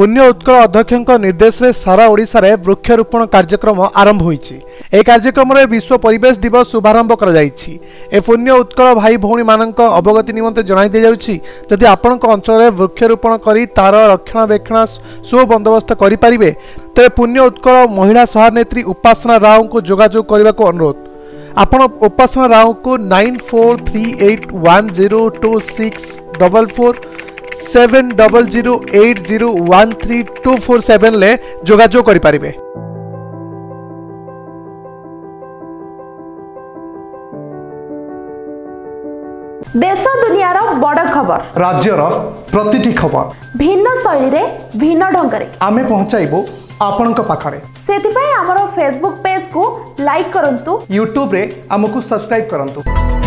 ପୁଣ୍ୟ ଉତ୍କଳ ଅଧ୍ୟକ୍ଷଙ୍କ ନିର୍ଦ୍ଦେଶରେ ସାରା ଓଡ଼ିଶାରେ ବୃକ୍ଷରୋପଣ କାର୍ଯ୍ୟକ୍ରମ ଆରମ୍ଭ ହୋଇଛି ଏହି କାର୍ଯ୍ୟକ୍ରମରେ ବିଶ୍ୱ ପରିବେଶ ଦିବସ ଶୁଭାରମ୍ଭ କରାଯାଇଛି ଏ ପୁଣ୍ୟ ଉତ୍କଳ ଭାଇ ଭଉଣୀମାନଙ୍କ ଅବଗତି ନିମନ୍ତେ ଜଣାଇ ଦିଆଯାଉଛି ଯଦି ଆପଣଙ୍କ ଅଞ୍ଚଳରେ ବୃକ୍ଷରୋପଣ କରି ତାର ରକ୍ଷଣାବେକ୍ଷଣ ସୁବନ୍ଦୋବସ୍ତ କରିପାରିବେ ତେବେ ପୁଣ୍ୟ ଉତ୍କଳ ମହିଳା ସହାନେତ୍ରୀ ଉପାସନା ରାଓଙ୍କୁ ଯୋଗାଯୋଗ କରିବାକୁ ଅନୁରୋଧ ଆପଣ ଉପାସନା ରାଓଙ୍କୁ nine four three eight one zero two six double four seven double zero eight zero one three two four সেভেনলে যোগাযোগ କରିପାରିବେ দেশ দুনিয়ার বড় খবর রাজ্যর প্রতিটি খবর ভিন্ন শৈলীরে ভিন্ন ঢঙ্গরে আমি পৌঁছাইব ଆପଣଙ୍କ ପାଖରେ ସେଥିପାଇଁ ଆମର ଫେସବୁକ୍ ପେଜକୁ ଲାଇକ୍ କରନ୍ତୁ ୟୁଟ୍ୟୁବରେ ଆମକୁ ସବସ୍କ୍ରାଇବ୍ କରନ୍ତୁ